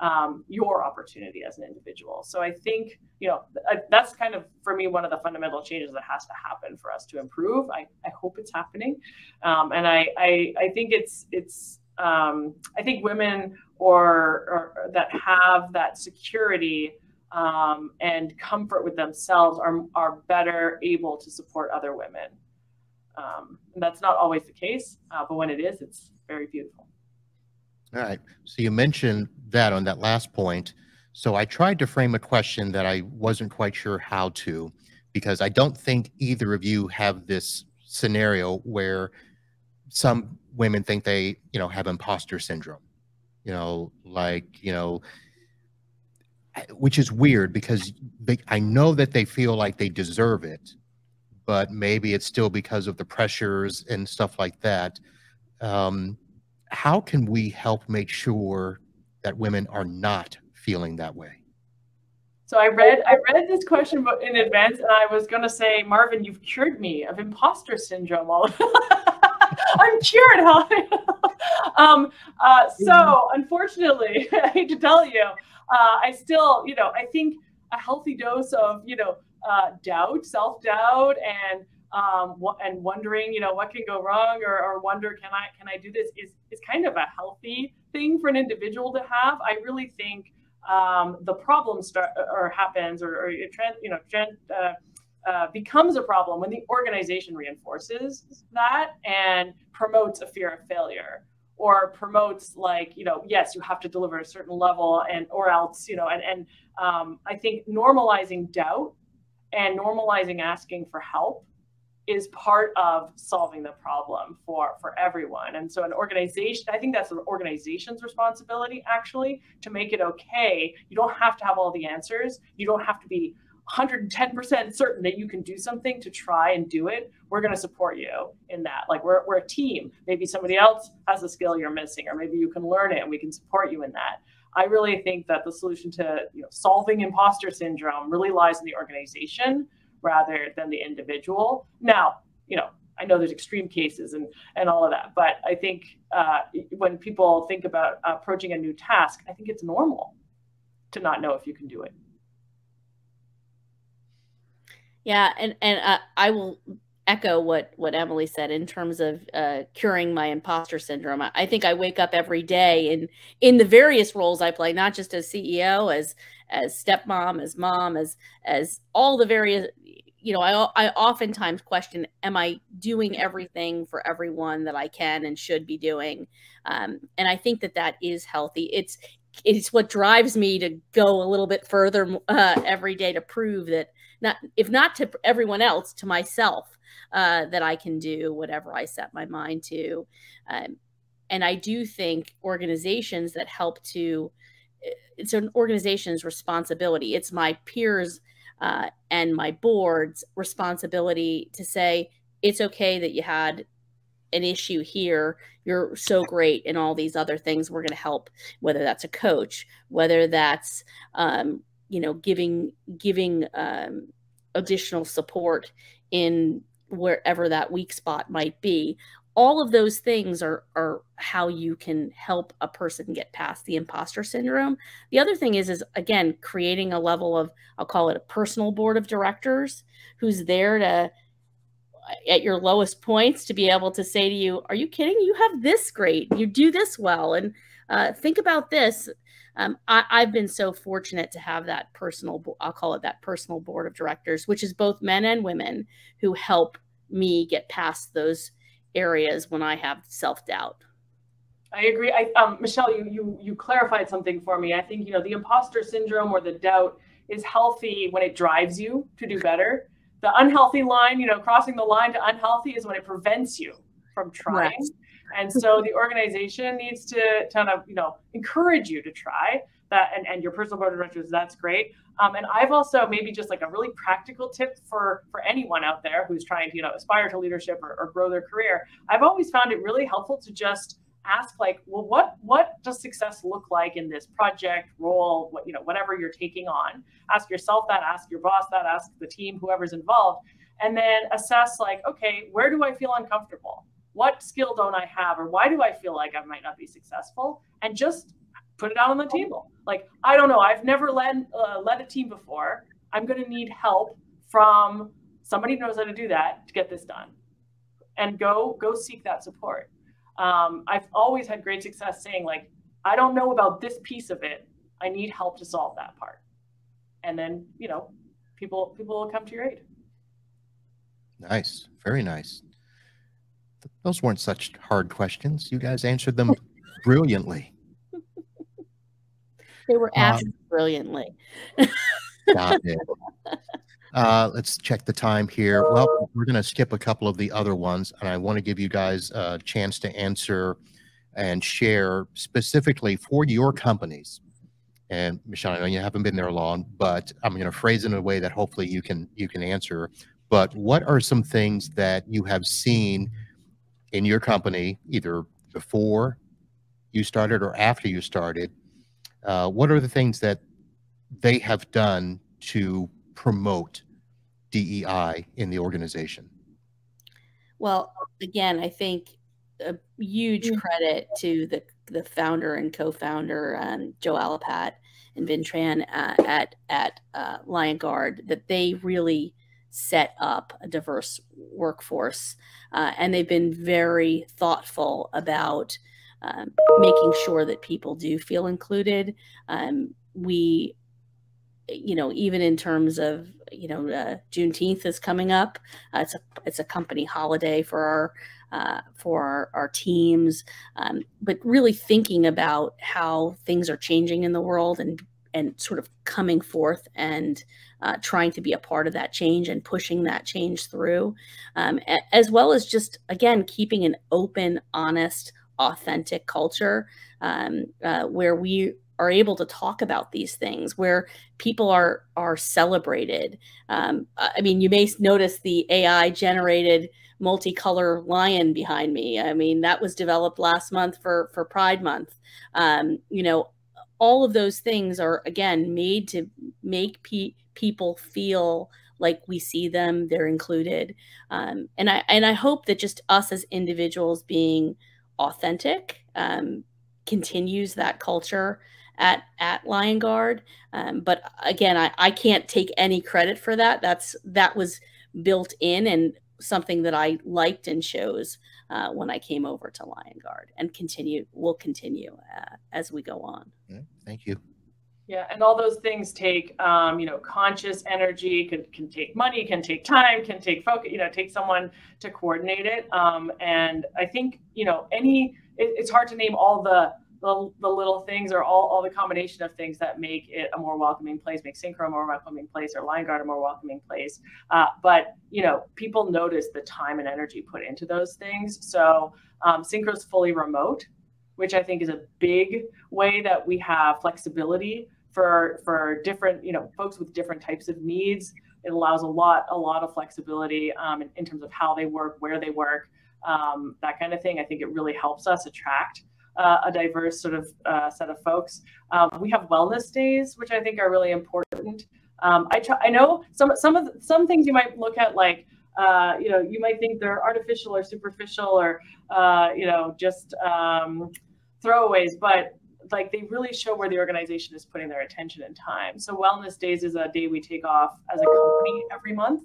um, your opportunity as an individual. So I think you know that's kind of for me one of the fundamental changes that has to happen for us to improve. I, I hope it's happening, um, and I, I I think it's it's um, I think women or, or that have that security um, and comfort with themselves are, are better able to support other women. Um, and that's not always the case, uh, but when it is, it's very beautiful. All right. So you mentioned that on that last point. So I tried to frame a question that I wasn't quite sure how to, because I don't think either of you have this scenario where some women think they, you know, have imposter syndrome. You know, like, you know, which is weird because they, I know that they feel like they deserve it, but maybe it's still because of the pressures and stuff like that. Um, how can we help make sure that women are not feeling that way? So I read I read this question in advance, and I was going to say, Marvin, you've cured me of imposter syndrome. All I'm cured, huh? um, uh, so unfortunately, I hate to tell you, uh, I still, you know, I think a healthy dose of, you know, uh, doubt, self doubt, and um, and wondering, you know, what can go wrong, or, or wonder, can I can I do this? Is is kind of a healthy thing for an individual to have. I really think um, the problem start or happens, or, or you know, uh, uh, becomes a problem when the organization reinforces that and promotes a fear of failure or promotes like you know yes you have to deliver a certain level and or else you know and and um, i think normalizing doubt and normalizing asking for help is part of solving the problem for for everyone and so an organization i think that's an organization's responsibility actually to make it okay you don't have to have all the answers you don't have to be 110% certain that you can do something to try and do it, we're going to support you in that. Like we're, we're a team. Maybe somebody else has a skill you're missing, or maybe you can learn it and we can support you in that. I really think that the solution to you know, solving imposter syndrome really lies in the organization rather than the individual. Now, you know, I know there's extreme cases and, and all of that, but I think uh, when people think about approaching a new task, I think it's normal to not know if you can do it. Yeah, and and uh, I will echo what what Emily said in terms of uh, curing my imposter syndrome. I, I, think I wake up every day in in the various roles I play, not just as CEO, as as stepmom, as mom, as as all the various. You know, I I oftentimes question: Am I doing everything for everyone that I can and should be doing? Um, and I think that that is healthy. It's it's what drives me to go a little bit further uh, every day to prove that not if not to everyone else to myself uh, that i can do whatever i set my mind to um, and i do think organizations that help to it's an organization's responsibility it's my peers uh, and my board's responsibility to say it's okay that you had an issue here. You're so great in all these other things. We're going to help whether that's a coach whether that's um, you know giving giving um, additional support in wherever that weak spot might be all of those things are are how you can help a person get past the imposter syndrome. The other thing is is again creating a level of i'll call it a personal board of directors who's there to at your lowest points to be able to say to you are you kidding? You have this great you do this well. And uh, think about this. Um, I, have been so fortunate to have that personal, I'll call it that personal board of directors, which is both men and women who help me get past those areas when I have self doubt. I agree. I, um, Michelle, you, you you clarified something for me. I think you know the imposter syndrome or the doubt is healthy when it drives you to do better. The unhealthy line, you know, crossing the line to unhealthy is when it prevents you from trying. Right. And so the organization needs to kind of, you know, encourage you to try that and, and your personal board of directors, that's great. Um, and I've also maybe just like a really practical tip for for anyone out there who's trying to, you know, aspire to leadership or, or grow their career. I've always found it really helpful to just ask like well what what does success look like in this project role what you know whatever you're taking on ask yourself that ask your boss that ask the team whoever's involved and then assess like okay where do i feel uncomfortable what skill don't I have, or why do I feel like I might not be successful? And just put it out on the table. Like, I don't know, I've never led uh, led a team before. I'm going to need help from somebody who knows how to do that to get this done, and go go seek that support. Um, I've always had great success saying like, I don't know about this piece of it. I need help to solve that part. and then you know people people will come to your aid. Nice, very nice. Those weren't such hard questions. You guys answered them brilliantly. They were asked um, brilliantly. got it. Uh, let's check the time here. Well, we're going to skip a couple of the other ones, and I want to give you guys a chance to answer and share specifically for your companies. And Michelle, I know you haven't been there long, but I'm going to phrase it in a way that hopefully you can you can answer. But what are some things that you have seen in your company, either before you started or after you started? Uh, what are the things that they have done to promote DEI in the organization? Well, again, I think a huge mm. credit to the the founder and co-founder um, Joe Alapat and Vin Tran uh, at at uh, Liongard that they really set up a diverse workforce, uh, and they've been very thoughtful about um, making sure that people do feel included. Um, we you know, even in terms of, you know, uh, Juneteenth is coming up. Uh, it's a it's a company holiday for our uh, for our, our teams, um, but really thinking about how things are changing in the world and and sort of coming forth and uh, trying to be a part of that change and pushing that change through, um, as well as just again keeping an open, honest, authentic culture um, uh, where we are able to talk about these things where people are are celebrated. Um, i mean you may notice the ai generated multicolor lion behind me. I mean that was developed last month for for pride month. Um, you know all of those things are again made to make pe- people feel like we see them they're included. Um, and i and i hope that just us as individuals being authentic um, continues that culture at at Liongard. Um, but again, I, I can't take any credit for that. That's that was built in and something that I liked and chose uh, when I came over to Liongard, and continue will continue uh, as we go on. Thank you. Yeah, and all those things take, um, you know, conscious energy. Can can take money, can take time, can take focus. You know, take someone to coordinate it. Um, and I think you know, any it, it's hard to name all the the, the little things or all, all the combination of things that make it a more welcoming place, make Syncro a more welcoming place or Liongard a more welcoming place. Uh, but, you know, people notice the time and energy put into those things. So um, Syncro is fully remote, which I think is a big way that we have flexibility for, for different, you know, folks with different types of needs. It allows a lot, a lot of flexibility um, in, in, terms of how they work, where they work, um, that kind of thing. I think it really helps us attract uh, a diverse sort of uh, set of folks. Um, we have wellness days, which I think are really important. Um, I try, I know some some of the, some things you might look at like uh, you know you might think they're artificial or superficial or uh, you know just um, throwaways, but like they really show where the organization is putting their attention and time. So wellness days is a day we take off as a company every month.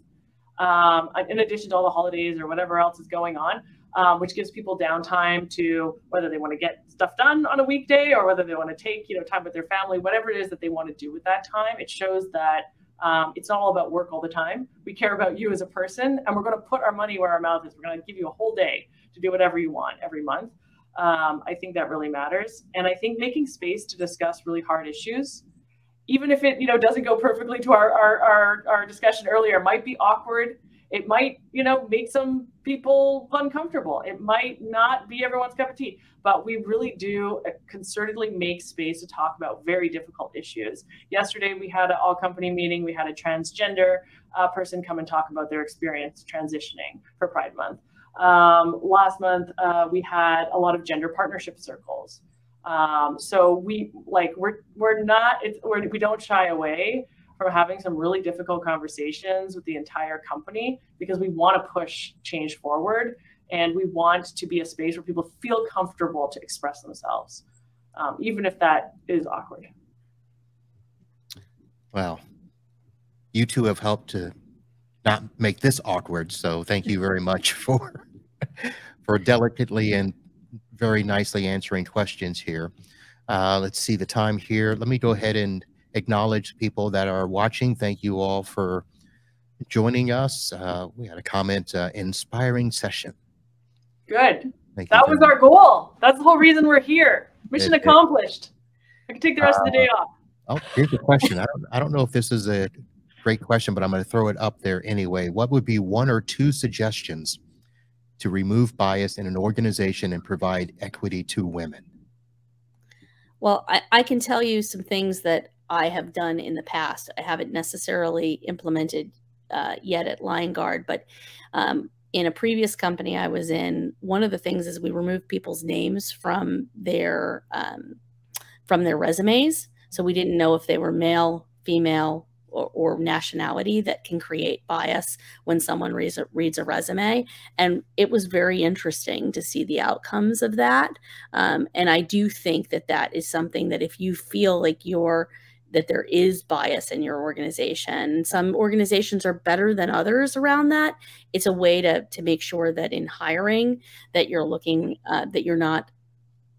Um, in addition to all the holidays or whatever else is going on, um, which gives people downtime to whether they want to get stuff done on a weekday or whether they want to take you know time with their family, whatever it is that they want to do with that time. It shows that um, it's not all about work all the time. We care about you as a person, and we're going to put our money where our mouth is. We're going to give you a whole day to do whatever you want every month. Um, I think that really matters, and I think making space to discuss really hard issues, even if it you know doesn't go perfectly to our our, our, our discussion earlier, might be awkward it might, you know, make some people uncomfortable. It might not be everyone's cup of tea, but we really do concertedly make space to talk about very difficult issues. Yesterday, we had an all company meeting. We had a transgender uh, person come and talk about their experience transitioning for Pride Month. Um, last month, uh, we had a lot of gender partnership circles. Um, so we like we're we're not it's, we're, we don't shy away from having some really difficult conversations with the entire company because we want to push change forward and we want to be a space where people feel comfortable to express themselves, um, even if that is awkward. Well, you two have helped to not make this awkward. So thank you very much for for delicately and very nicely answering questions here. Uh, let's see the time here. Let me go ahead and acknowledge people that are watching. Thank you all for joining us. Uh, we had a comment, uh, inspiring session. Good. Thank that was our goal. That's the whole reason we're here. Mission it, accomplished. It, I can take the rest of the day uh, off. Oh, here's a question. I don't, I don't know if this is a great question, but I'm going to throw it up there anyway. What would be one or two suggestions to remove bias in an organization and provide equity to women? Well, I, I can tell you some things that I have done in the past. I haven't necessarily implemented uh, yet at Liongard, but um, in a previous company I was in, one of the things is we removed people's names from their um, from their resumes, so we didn't know if they were male, female, or, or nationality that can create bias when someone reads a, reads a resume. And it was very interesting to see the outcomes of that. Um, and I do think that that is something that if you feel like you're that there is bias in your organization. Some organizations are better than others around that. It's a way to to make sure that in hiring that you're looking uh, that you're not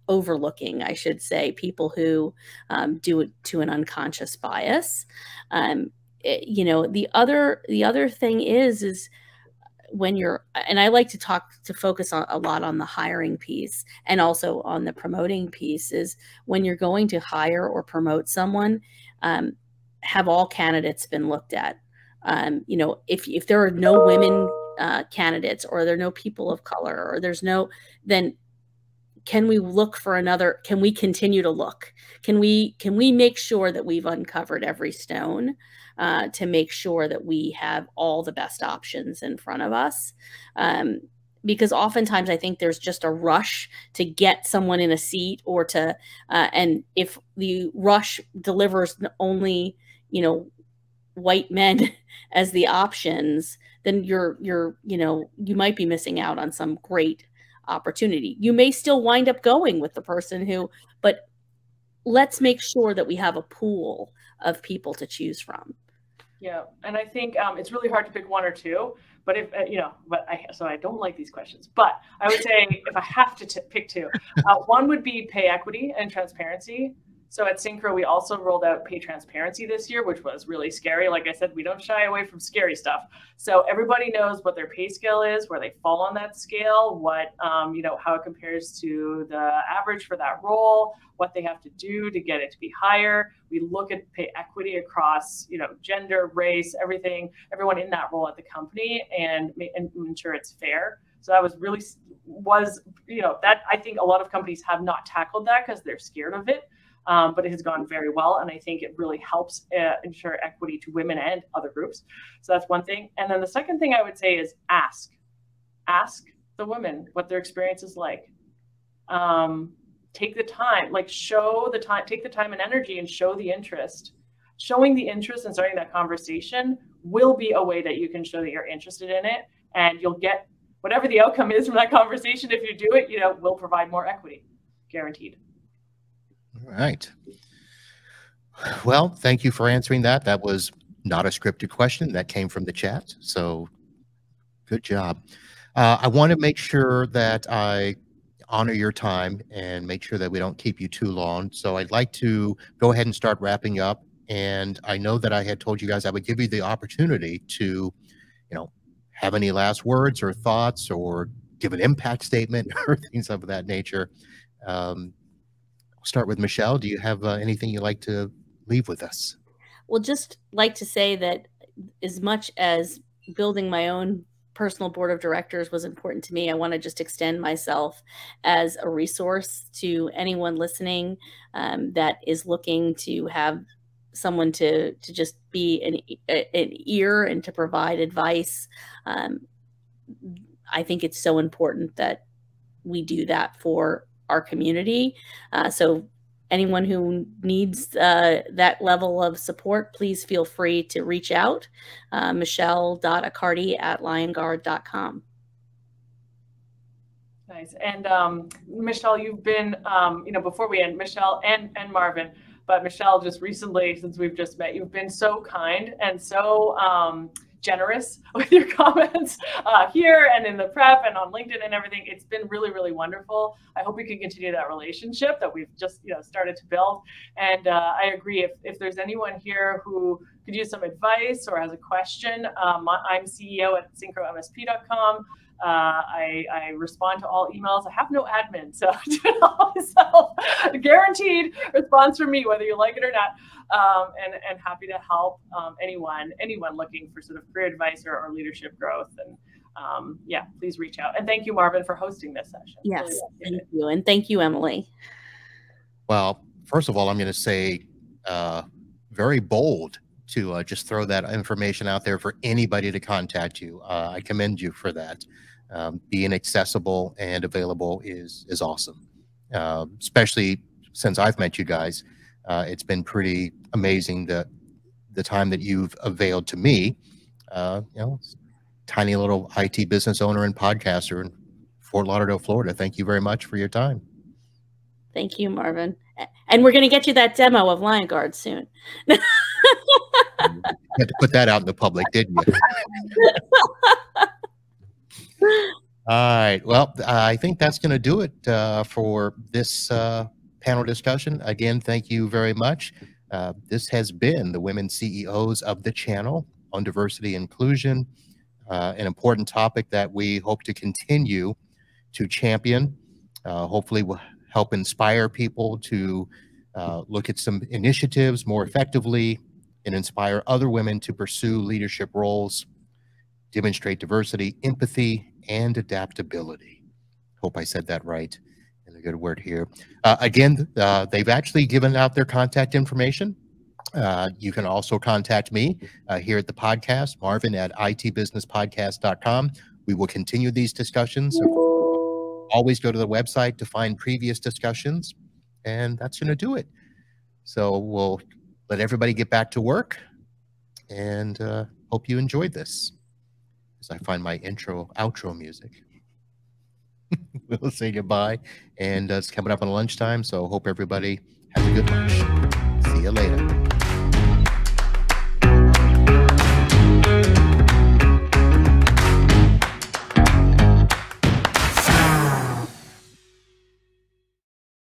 overlooking, I should say, people who um, do it to an unconscious bias. Um, it, eh, you know, the other the other thing is is when you're and I like to talk to focus on a lot on the hiring piece and also on the promoting piece is when you're going to hire or promote someone, um, have all candidates been looked at? Um, you know, if if there are no women uh, candidates or there are no people of color or there's no then can we look for another can we continue to look? Can we can we make sure that we've uncovered every stone uh, to make sure that we have all the best options in front of us? Um, because oftentimes i think there's just a rush to get someone in a seat or to uh, and if the rush delivers only you know white men as the options then you're you're you know you might be missing out on some great opportunity. You may still wind up going with the person who, but let's make sure that we have a pool of people to choose from. Yeah, and I think um, it's really hard to pick one or two. But if uh, you know, but I so I don't like these questions. But I would say if I have to pick two, uh, one would be pay equity and transparency. So at Syncro, we also rolled out pay transparency this year, which was really scary. Like I said, we don't shy away from scary stuff. So everybody knows what their pay scale is, where they fall on that scale, what um, you know, how it compares to the average for that role, what they have to do to get it to be higher. We look at pay equity across, you know, gender, race, everything, everyone in that role at the company, and, and ensure it's fair. So that was really was you know that I think a lot of companies have not tackled that because they're scared of it um, but it has gone very well. And I think it really helps uh, ensure equity to women and other groups. So that's one thing. And then the second thing I would say is ask, ask the women what their experience is like. Um, take the time, like show the time, take the time and energy and show the interest. Showing the interest and starting that conversation will be a way that you can show that you're interested in it and you'll get whatever the outcome is from that conversation. If you do it, you know, will provide more equity, guaranteed. All right. Well, thank you for answering that. That was not a scripted question. That came from the chat. So good job. Uh, I want to make sure that I honor your time and make sure that we don't keep you too long. So I'd like to go ahead and start wrapping up. And I know that I had told you guys I would give you the opportunity to, you know, have any last words or thoughts or give an impact statement or things of that nature. Um, start with Michelle. Do you have uh, anything you'd like to leave with us? Well, just like to say that as much as building my own personal board of directors was important to me, I want to just extend myself as a resource to anyone listening um, that is looking to have someone to to just be an, an ear and to provide advice. Um, I think it's so important that we do that for our community. Uh, so anyone who needs uh, that level of support, please feel free to reach out. Uh, Michelle.accardi at liongard.com. Nice. And um, Michelle, you've been, um, you know, before we end, Michelle and, and Marvin, but Michelle, just recently, since we've just met, you've been so kind and so um, generous with your comments uh, here and in the prep and on LinkedIn and everything. It's been really, really wonderful. I hope we can continue that relationship that we've just you know started to build. And uh, I agree. If if there's anyone here who could use some advice or has a question, um, I'm CEO at syncromsp.com. Uh, I, I, respond to all emails. I have no admin, so myself. Guaranteed response from me, whether you like it or not. Um, and, and happy to help um, anyone anyone looking for sort of career advice or, or leadership growth. And um, yeah, please reach out. And thank you, Marvin, for hosting this session. Yes, really thank you, and thank you, Emily. Well, first of all, I'm going to say uh, very bold to uh, just throw that information out there for anybody to contact you. Uh, I commend you for that. Um, being accessible and available is is awesome, uh, especially since I've met you guys. Uh, it's been pretty amazing the the time that you've availed to me. Uh, you know, tiny little IT business owner and podcaster in Fort Lauderdale, Florida. Thank you very much for your time. Thank you, Marvin. And we're going to get you that demo of Liongard soon. you had to put that out in the public, didn't you? All right. Well, I think that's going to do it uh, for this uh, panel discussion. Again, thank you very much. Uh, this has been the women CEOs of the channel on diversity inclusion, uh, an important topic that we hope to continue to champion. Uh, hopefully, will help inspire people to uh, look at some initiatives more effectively and inspire other women to pursue leadership roles, demonstrate diversity, empathy, and adaptability. Hope I said that right and a good word here. Uh, again, uh, they've actually given out their contact information. Uh, you can also contact me uh, here at the podcast, Marvin at itbusinesspodcast.com. We will continue these discussions. Always go to the website to find previous discussions, and that's going to do it. So we'll let everybody get back to work and uh, hope you enjoyed this as I find my intro, outro music. we'll say goodbye. And uh, it's coming up on lunchtime, so hope everybody has a good lunch. See you later.